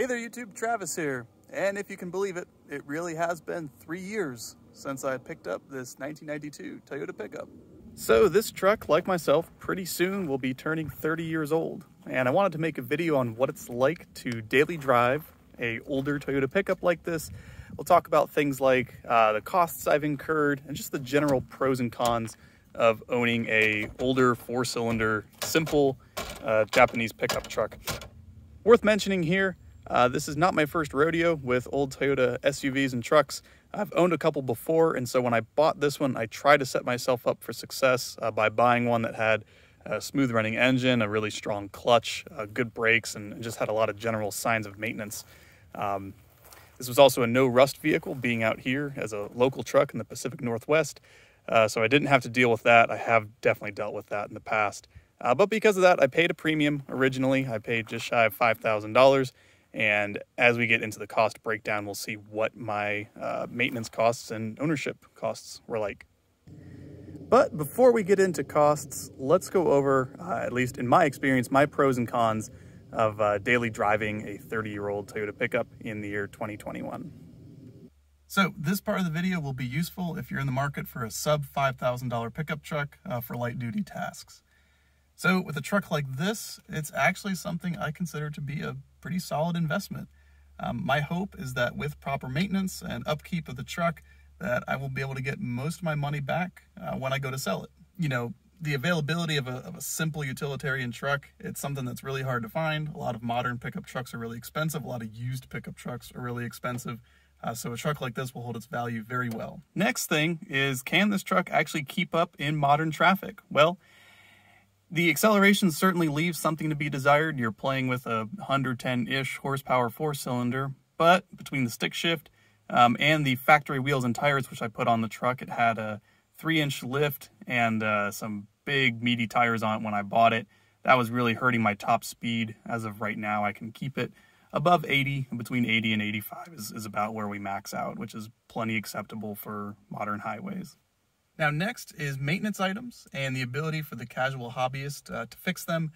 Hey there YouTube, Travis here. And if you can believe it, it really has been three years since I picked up this 1992 Toyota pickup. So this truck, like myself, pretty soon will be turning 30 years old. And I wanted to make a video on what it's like to daily drive a older Toyota pickup like this. We'll talk about things like uh, the costs I've incurred and just the general pros and cons of owning a older four-cylinder, simple uh, Japanese pickup truck. Worth mentioning here, uh, this is not my first rodeo with old Toyota SUVs and trucks. I've owned a couple before, and so when I bought this one, I tried to set myself up for success uh, by buying one that had a smooth running engine, a really strong clutch, uh, good brakes, and just had a lot of general signs of maintenance. Um, this was also a no rust vehicle being out here as a local truck in the Pacific Northwest. Uh, so I didn't have to deal with that. I have definitely dealt with that in the past. Uh, but because of that, I paid a premium originally. I paid just shy of $5,000. And as we get into the cost breakdown, we'll see what my uh, maintenance costs and ownership costs were like. But before we get into costs, let's go over, uh, at least in my experience, my pros and cons of uh, daily driving a 30-year-old Toyota pickup in the year 2021. So this part of the video will be useful if you're in the market for a sub $5,000 pickup truck uh, for light duty tasks. So with a truck like this, it's actually something I consider to be a pretty solid investment. Um, my hope is that with proper maintenance and upkeep of the truck, that I will be able to get most of my money back uh, when I go to sell it. You know, the availability of a, of a simple utilitarian truck, it's something that's really hard to find. A lot of modern pickup trucks are really expensive. A lot of used pickup trucks are really expensive. Uh, so a truck like this will hold its value very well. Next thing is, can this truck actually keep up in modern traffic? Well, the acceleration certainly leaves something to be desired. You're playing with a 110-ish horsepower four-cylinder, but between the stick shift um, and the factory wheels and tires, which I put on the truck, it had a three-inch lift and uh, some big meaty tires on it when I bought it. That was really hurting my top speed. As of right now, I can keep it above 80, between 80 and 85 is, is about where we max out, which is plenty acceptable for modern highways. Now next is maintenance items and the ability for the casual hobbyist uh, to fix them.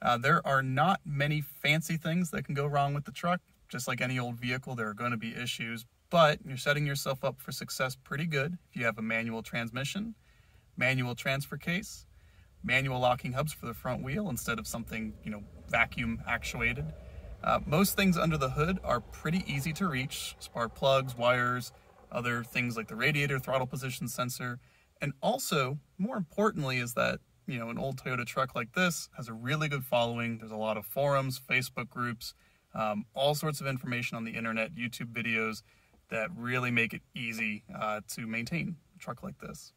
Uh, there are not many fancy things that can go wrong with the truck. Just like any old vehicle, there are going to be issues, but you're setting yourself up for success pretty good if you have a manual transmission, manual transfer case, manual locking hubs for the front wheel instead of something, you know, vacuum actuated. Uh, most things under the hood are pretty easy to reach. Spark plugs, wires, other things like the radiator throttle position sensor. And also, more importantly, is that, you know, an old Toyota truck like this has a really good following. There's a lot of forums, Facebook groups, um, all sorts of information on the internet, YouTube videos that really make it easy uh, to maintain a truck like this.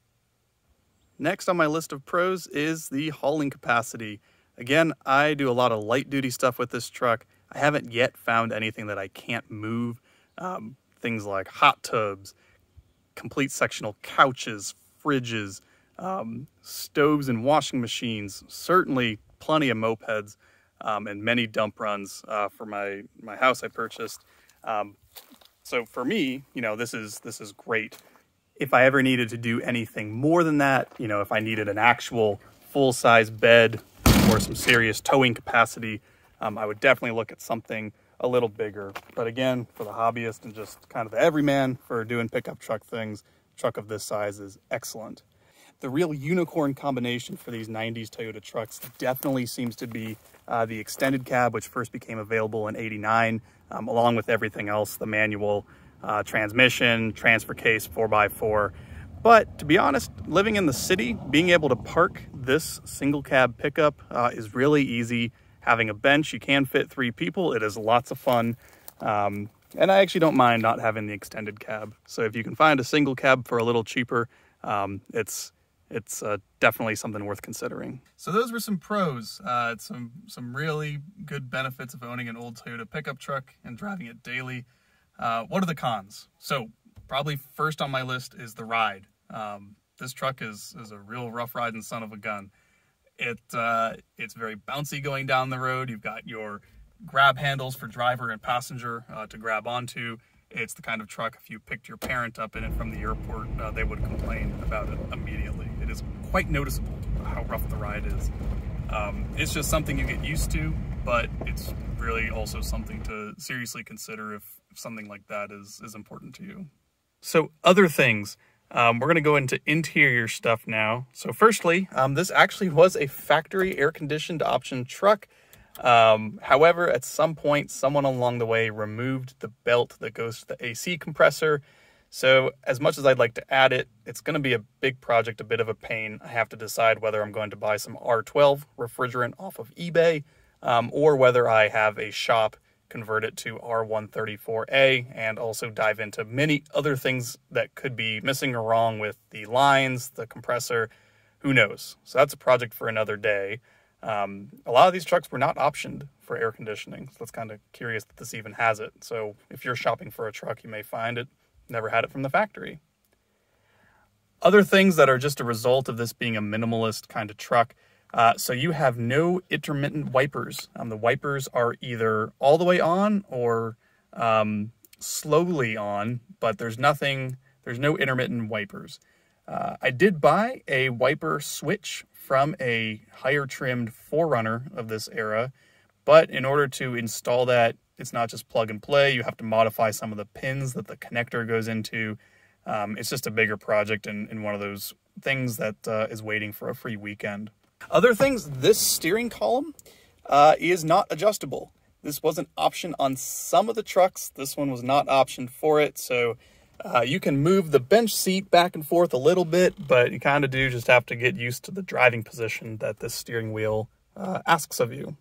Next on my list of pros is the hauling capacity. Again, I do a lot of light duty stuff with this truck. I haven't yet found anything that I can't move. Um, things like hot tubs, complete sectional couches, fridges, um, stoves and washing machines, certainly plenty of mopeds um, and many dump runs uh, for my, my house I purchased. Um, so for me, you know, this is, this is great. If I ever needed to do anything more than that, you know, if I needed an actual full-size bed or some serious towing capacity, um, I would definitely look at something a little bigger. But again, for the hobbyist and just kind of the everyman for doing pickup truck things, truck of this size is excellent. The real unicorn combination for these 90s Toyota trucks definitely seems to be uh, the extended cab, which first became available in 89, um, along with everything else, the manual uh, transmission, transfer case, 4x4. But to be honest, living in the city, being able to park this single cab pickup uh, is really easy having a bench. You can fit three people. It is lots of fun. Um, and I actually don't mind not having the extended cab. So if you can find a single cab for a little cheaper, um, it's it's uh, definitely something worth considering. So those were some pros, uh, some some really good benefits of owning an old Toyota pickup truck and driving it daily. Uh, what are the cons? So probably first on my list is the ride. Um, this truck is is a real rough riding son of a gun. It uh, it's very bouncy going down the road. You've got your grab handles for driver and passenger uh, to grab onto. It's the kind of truck if you picked your parent up in it from the airport, uh, they would complain about it immediately. It is quite noticeable how rough the ride is. Um, it's just something you get used to. but it's really also something to seriously consider if, if something like that is, is important to you. So other things, um, we're going to go into interior stuff now. So firstly, um, this actually was a factory air-conditioned option truck. Um, however, at some point, someone along the way removed the belt that goes to the AC compressor. So as much as I'd like to add it, it's going to be a big project, a bit of a pain. I have to decide whether I'm going to buy some R12 refrigerant off of eBay um, or whether I have a shop convert it to R134A and also dive into many other things that could be missing or wrong with the lines, the compressor, who knows. So that's a project for another day. Um, a lot of these trucks were not optioned for air conditioning, so that's kind of curious that this even has it. So if you're shopping for a truck, you may find it. Never had it from the factory. Other things that are just a result of this being a minimalist kind of truck uh, so you have no intermittent wipers. Um, the wipers are either all the way on or um, slowly on, but there's nothing, there's no intermittent wipers. Uh, I did buy a wiper switch from a higher trimmed 4Runner of this era, but in order to install that, it's not just plug and play. You have to modify some of the pins that the connector goes into. Um, it's just a bigger project and, and one of those things that uh, is waiting for a free weekend. Other things, this steering column uh, is not adjustable. This was an option on some of the trucks. This one was not optioned for it. So uh, you can move the bench seat back and forth a little bit, but you kind of do just have to get used to the driving position that this steering wheel uh, asks of you.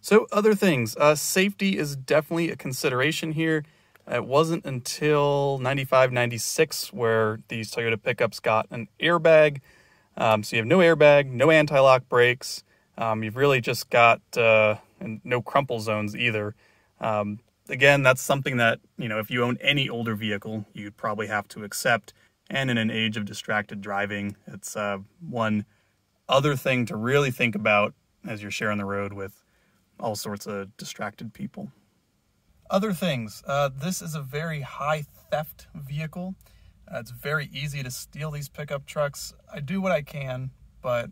So other things, uh, safety is definitely a consideration here. It wasn't until 95, 96 where these Toyota pickups got an airbag. Um, so you have no airbag, no anti-lock brakes. Um, you've really just got uh, no crumple zones either. Um, again, that's something that, you know, if you own any older vehicle, you'd probably have to accept. And in an age of distracted driving, it's uh, one other thing to really think about as you're sharing the road with all sorts of distracted people. Other things, uh, this is a very high theft vehicle. Uh, it's very easy to steal these pickup trucks. I do what I can, but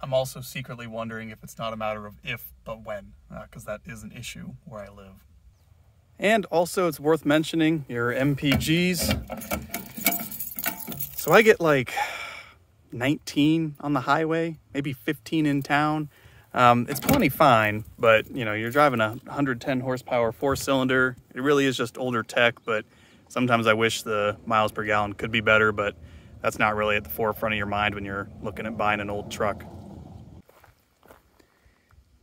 I'm also secretly wondering if it's not a matter of if, but when, because uh, that is an issue where I live. And also, it's worth mentioning your MPGs. So I get like 19 on the highway, maybe 15 in town. Um, it's plenty fine, but you know, you're driving a 110 horsepower four cylinder. It really is just older tech, but Sometimes I wish the miles per gallon could be better, but that's not really at the forefront of your mind when you're looking at buying an old truck.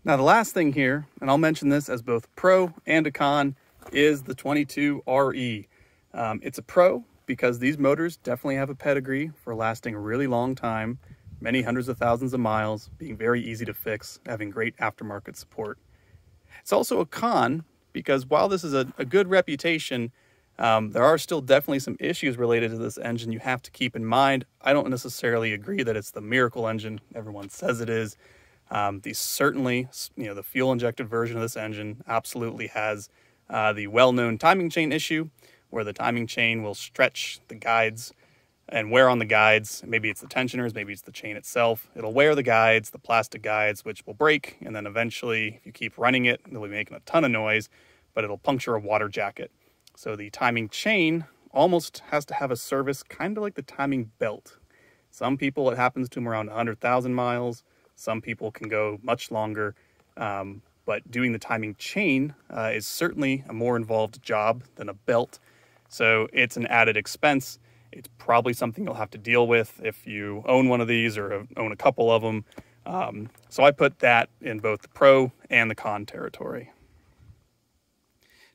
Now the last thing here, and I'll mention this as both pro and a con, is the 22RE. Um, it's a pro because these motors definitely have a pedigree for lasting a really long time, many hundreds of thousands of miles, being very easy to fix, having great aftermarket support. It's also a con because while this is a, a good reputation, um, there are still definitely some issues related to this engine you have to keep in mind. I don't necessarily agree that it's the miracle engine everyone says it is. Um, the certainly, you know, the fuel injected version of this engine absolutely has uh, the well-known timing chain issue, where the timing chain will stretch the guides and wear on the guides. Maybe it's the tensioners, maybe it's the chain itself. It'll wear the guides, the plastic guides, which will break, and then eventually, if you keep running it, it'll be making a ton of noise, but it'll puncture a water jacket. So the timing chain almost has to have a service kind of like the timing belt. Some people, it happens to them around 100,000 miles. Some people can go much longer. Um, but doing the timing chain uh, is certainly a more involved job than a belt. So it's an added expense. It's probably something you'll have to deal with if you own one of these or own a couple of them. Um, so I put that in both the pro and the con territory.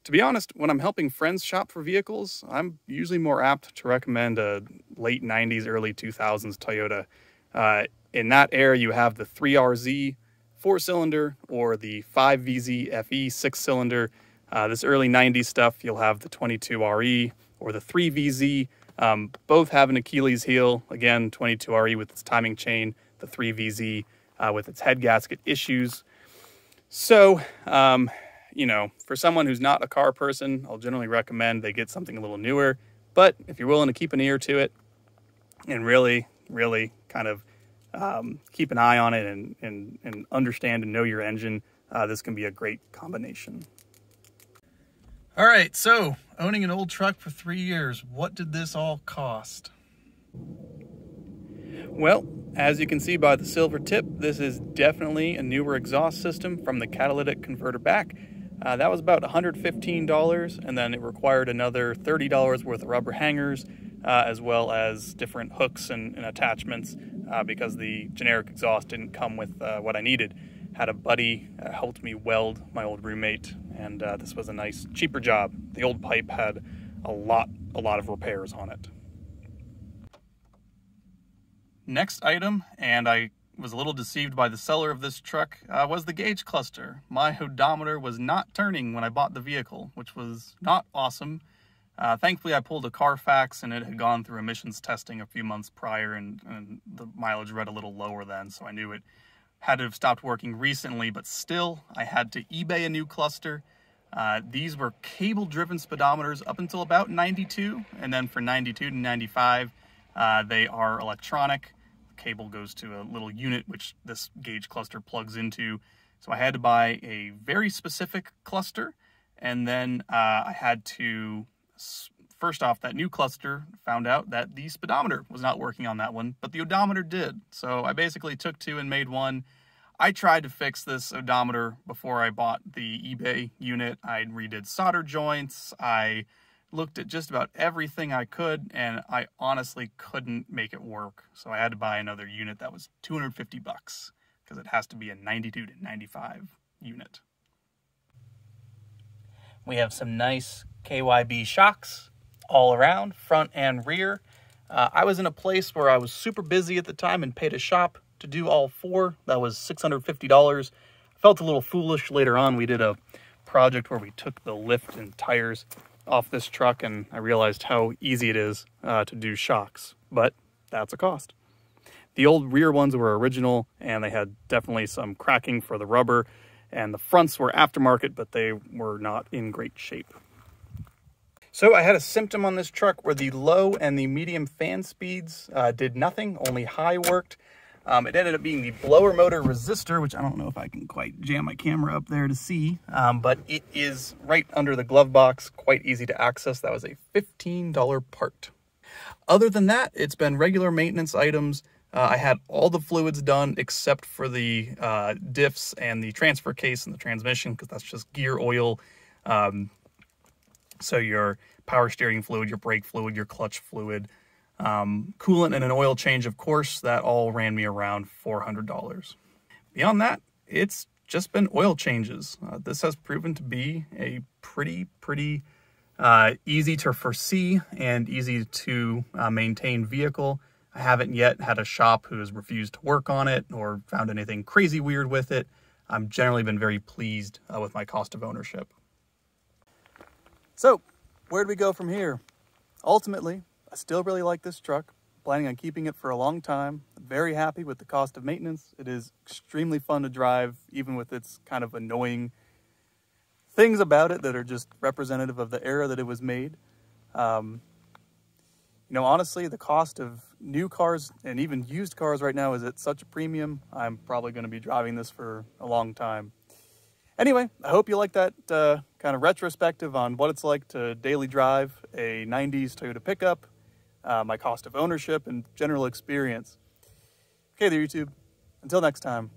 To be honest, when I'm helping friends shop for vehicles, I'm usually more apt to recommend a late 90s, early 2000s Toyota. Uh, in that era, you have the 3RZ four cylinder or the 5VZ FE six cylinder. Uh, this early 90s stuff, you'll have the 22RE or the 3VZ. Um, both have an Achilles heel. Again, 22RE with its timing chain, the 3VZ uh, with its head gasket issues. So, um, you know, for someone who's not a car person, I'll generally recommend they get something a little newer. But if you're willing to keep an ear to it and really, really kind of um, keep an eye on it and, and, and understand and know your engine, uh, this can be a great combination. All right, so owning an old truck for three years, what did this all cost? Well, as you can see by the silver tip, this is definitely a newer exhaust system from the catalytic converter back. Uh, that was about $115, and then it required another $30 worth of rubber hangers, uh, as well as different hooks and, and attachments, uh, because the generic exhaust didn't come with uh, what I needed. Had a buddy uh, helped me weld my old roommate, and uh, this was a nice, cheaper job. The old pipe had a lot, a lot of repairs on it. Next item, and I was a little deceived by the seller of this truck, uh, was the gauge cluster. My odometer was not turning when I bought the vehicle, which was not awesome. Uh, thankfully, I pulled a Carfax and it had gone through emissions testing a few months prior, and, and the mileage read a little lower then, so I knew it had to have stopped working recently, but still, I had to eBay a new cluster. Uh, these were cable-driven speedometers up until about 92, and then for 92 to 95, uh, they are electronic. Cable goes to a little unit which this gauge cluster plugs into. So I had to buy a very specific cluster, and then uh, I had to first off, that new cluster found out that the speedometer was not working on that one, but the odometer did. So I basically took two and made one. I tried to fix this odometer before I bought the eBay unit. I redid solder joints. I looked at just about everything I could, and I honestly couldn't make it work. So I had to buy another unit that was 250 bucks because it has to be a 92 to 95 unit. We have some nice KYB shocks all around, front and rear. Uh, I was in a place where I was super busy at the time and paid a shop to do all four. That was $650. Felt a little foolish later on. We did a project where we took the lift and tires off this truck and I realized how easy it is uh, to do shocks, but that's a cost. The old rear ones were original and they had definitely some cracking for the rubber and the fronts were aftermarket, but they were not in great shape. So I had a symptom on this truck where the low and the medium fan speeds uh, did nothing, only high worked. Um, it ended up being the blower motor resistor, which I don't know if I can quite jam my camera up there to see, um, but it is right under the glove box, quite easy to access. That was a $15 part. Other than that, it's been regular maintenance items. Uh, I had all the fluids done except for the uh, diffs and the transfer case and the transmission because that's just gear oil. Um, so your power steering fluid, your brake fluid, your clutch fluid, um, coolant, and an oil change, of course, that all ran me around $400. Beyond that, it's just been oil changes. Uh, this has proven to be a pretty, pretty uh, easy to foresee and easy to uh, maintain vehicle. I haven't yet had a shop who has refused to work on it or found anything crazy weird with it. I've generally been very pleased uh, with my cost of ownership. So, where do we go from here? Ultimately, I still really like this truck. Planning on keeping it for a long time. Very happy with the cost of maintenance. It is extremely fun to drive, even with its kind of annoying things about it that are just representative of the era that it was made. Um, you know, honestly, the cost of new cars and even used cars right now is at such a premium. I'm probably going to be driving this for a long time. Anyway, I hope you like that uh, kind of retrospective on what it's like to daily drive a 90s Toyota pickup, uh, my cost of ownership, and general experience. Okay there, YouTube. Until next time.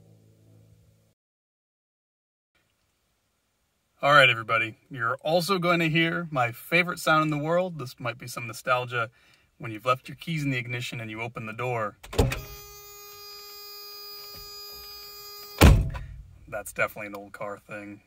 All right, everybody. You're also going to hear my favorite sound in the world. This might be some nostalgia when you've left your keys in the ignition and you open the door. that's definitely an old car thing.